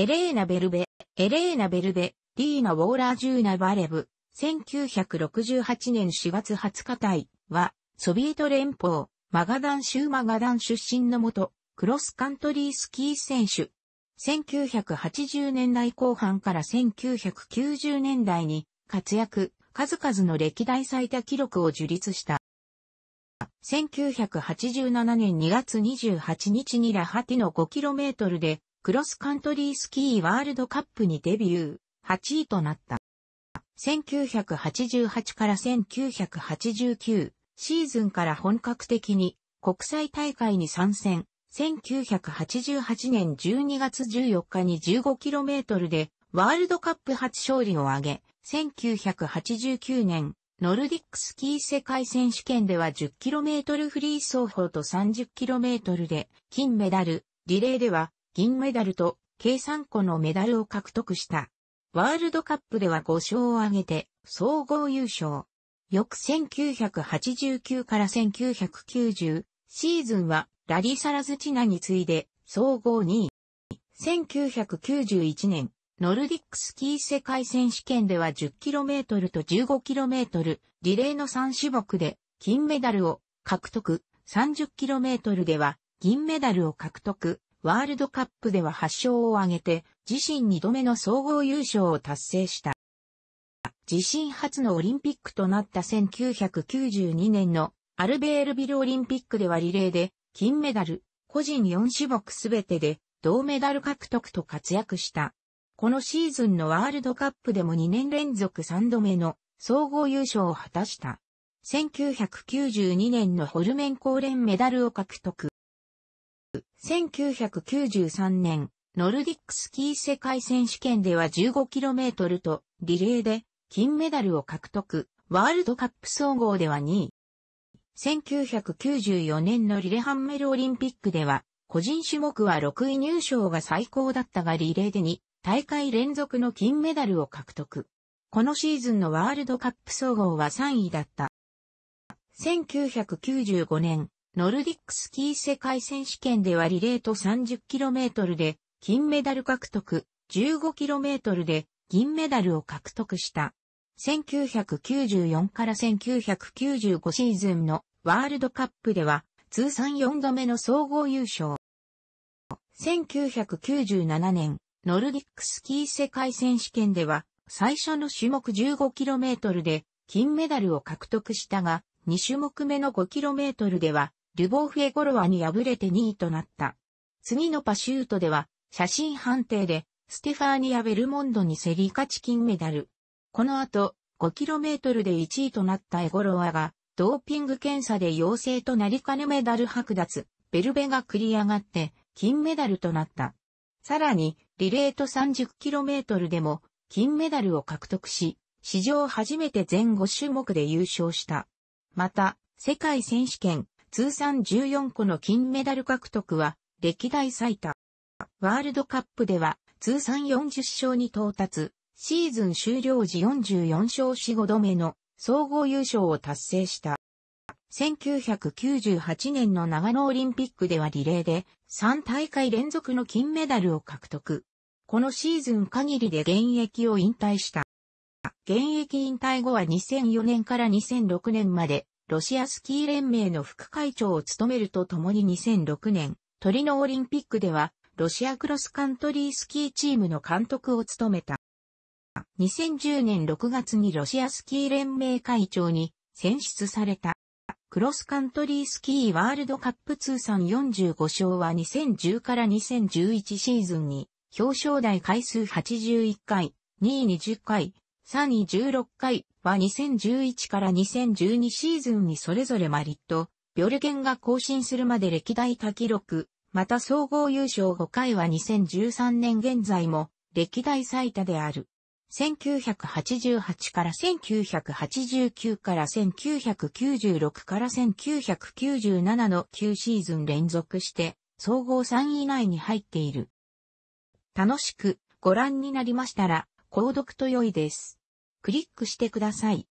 エレーナ・ベルベ、エレーナ・ベルベ、ディーナ・ウォーラー・ジューナ・バレブ、1968年4月20日隊は、ソビエト連邦、マガダン州マガダン出身のもと、クロスカントリースキー選手。1980年代後半から1990年代に活躍、数々の歴代最多記録を樹立した。1987年2月28日にラハティの 5km でクロスカントリースキーワールドカップにデビュー、8位となった。1988から1989シーズンから本格的に。国際大会に参戦。1988年12月14日に 15km でワールドカップ初勝利を挙げ、1989年、ノルディックスキー世界選手権では 10km フリー走法と 30km で金メダル、リレーでは銀メダルと計3個のメダルを獲得した。ワールドカップでは5勝を挙げて総合優勝。翌1989から1990シーズンはラリーサラズチナに次いで総合2位。1991年、ノルディックスキー世界選手権では 10km と 15km リレーの3種目で金メダルを獲得、30km では銀メダルを獲得、ワールドカップでは8勝を挙げて自身2度目の総合優勝を達成した。自身初のオリンピックとなった1992年のアルベールビルオリンピックではリレーで金メダル、個人4種目すべてで銅メダル獲得と活躍した。このシーズンのワールドカップでも2年連続3度目の総合優勝を果たした。1992年のホルメン高連メダルを獲得。1993年、ノルディックスキー世界選手権では 15km とリレーで金メダルを獲得、ワールドカップ総合では2位。1994年のリレハンメルオリンピックでは、個人種目は6位入賞が最高だったがリレーで2大会連続の金メダルを獲得。このシーズンのワールドカップ総合は3位だった。1995年、ノルディックスキー世界選手権ではリレーと 30km で金メダル獲得、15km で銀メダルを獲得した。1994から1995シーズンのワールドカップでは通算4度目の総合優勝。1997年、ノルディックスキー世界選手権では最初の種目 15km で金メダルを獲得したが、2種目目の 5km ではルボーフェゴロワに敗れて2位となった。次のパシュートでは写真判定でステファーニア・ベルモンドに競り勝ち金メダル。この後、5km で1位となったエゴロワが、ドーピング検査で陽性となりかねメダル剥奪、ベルベが繰り上がって、金メダルとなった。さらに、リレーと 30km でも、金メダルを獲得し、史上初めて全5種目で優勝した。また、世界選手権、通算14個の金メダル獲得は、歴代最多。ワールドカップでは、通算40勝に到達、シーズン終了時44勝4、5度目の総合優勝を達成した。1998年の長野オリンピックではリレーで3大会連続の金メダルを獲得。このシーズン限りで現役を引退した。現役引退後は2004年から2006年までロシアスキー連盟の副会長を務めるとともに2006年トリノオリンピックではロシアクロスカントリースキーチームの監督を務めた。2010年6月にロシアスキー連盟会長に選出された。クロスカントリースキーワールドカップ通算45勝は2010から2011シーズンに表彰台回数81回、2位20回、3位16回は2011から2012シーズンにそれぞれマリット、ビョルゲンが更新するまで歴代多記録、また総合優勝5回は2013年現在も歴代最多である。1988から1989から1996から1997の9シーズン連続して総合3位以内に入っている。楽しくご覧になりましたら購読と良いです。クリックしてください。